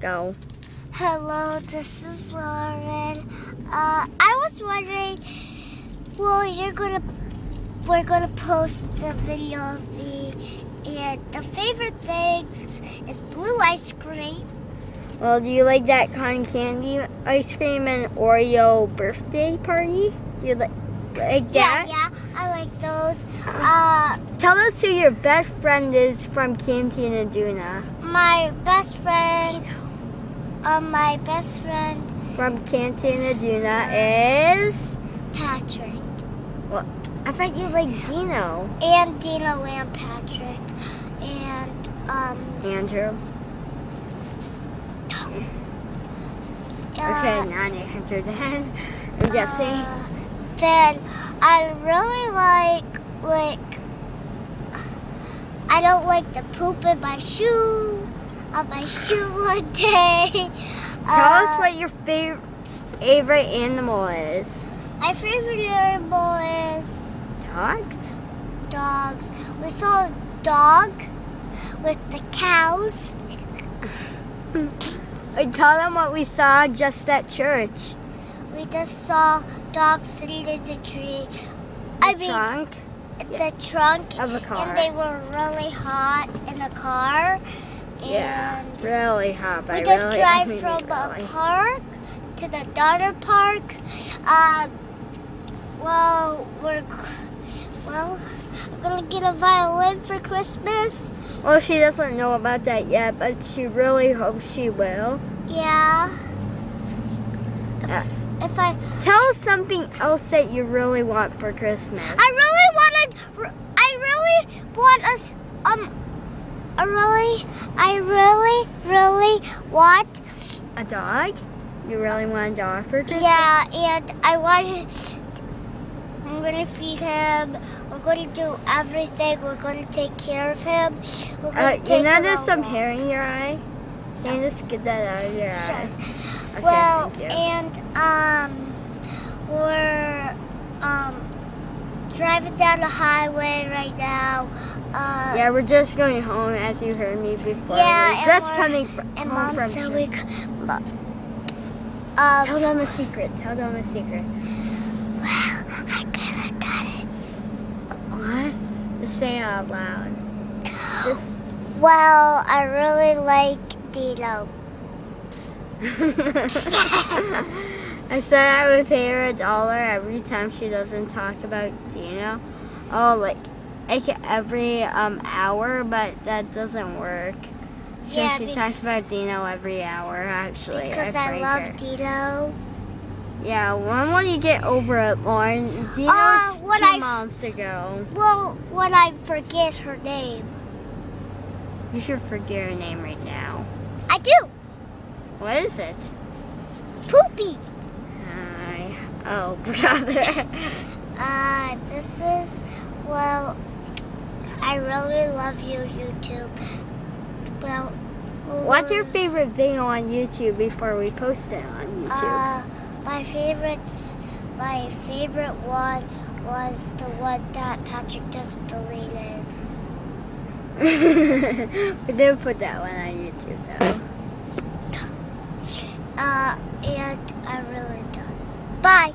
Go. Hello, this is Lauren. Uh, I was wondering, well, you're gonna, we're gonna post a video of me, and the favorite things is blue ice cream. Well, do you like that cotton candy ice cream and Oreo birthday party? Do you like, like that? Yeah, yeah, I like those. Uh, Tell us who your best friend is from Cantina Duna. my best friend, uh, my best friend From Cantina Duna is. Patrick, What? I thought you like Dino. and Dina and Patrick, and um. Andrew. uh, Okay, not answer that. I'm guessing. Uh, then I really like like I don't like the poop in my shoe on my shoe one day. Tell us Uh, what your favorite favorite animal is. my favorite animal is Dogs. dogs. We saw a dog with the cows. Tell them what we saw just at church. We just saw dogs sitting in the tree. I mean, Trunk the trunk, of a car. and they were really hot in the car. yeah, And really hot. We just really, drive from a park to the daughter park. Um, well, we're well, we're gonna get a violin for Christmas. Well, she doesn't know about that yet, but she really hopes she will. Yeah. If, I, Tell us something else that you really want for Christmas. I really wanted, I really want us. Um, I really, I really, really want A dog? You really want a dog for Christmas? Yeah, and I want. I'm gonna feed him. We're gonna do everything. We're gonna take care of him. We're gonna Uh, take you know him there's some hair in your eye? Can you just get that out of your Sure. eye? Okay, well, and um, we're um driving down the highway right now. Uh, Yeah, we're just going home, as you heard me before. Yeah, we're and just coming fr- and home mom from said we. Um, Tell them a secret. Tell them a secret. Well, I kinda got it. What? Just say it out loud. Just. Well, I really like Dino. I said I would pay her a dollar every time she doesn't talk about Dino. Oh, like, like every um hour, but that doesn't work. Yeah, she talks about Dino every hour. Actually, Because I, prank love her. Dino. Yeah, when will you get over it, Lauren? Dino's Uh, two I- months ago. Well, when I forget her name. You should forget her name right now. I do. What is it? Poopy. Hi. Oh, brother. Uh, this is, well, I really love you, YouTube. Well, What's your uh, favorite video on YouTube before we post it on YouTube? Uh, my favorites, my favorite one was the one that Patrick just deleted. we didn't put that one on YouTube though. Uh, and I really done. Bye.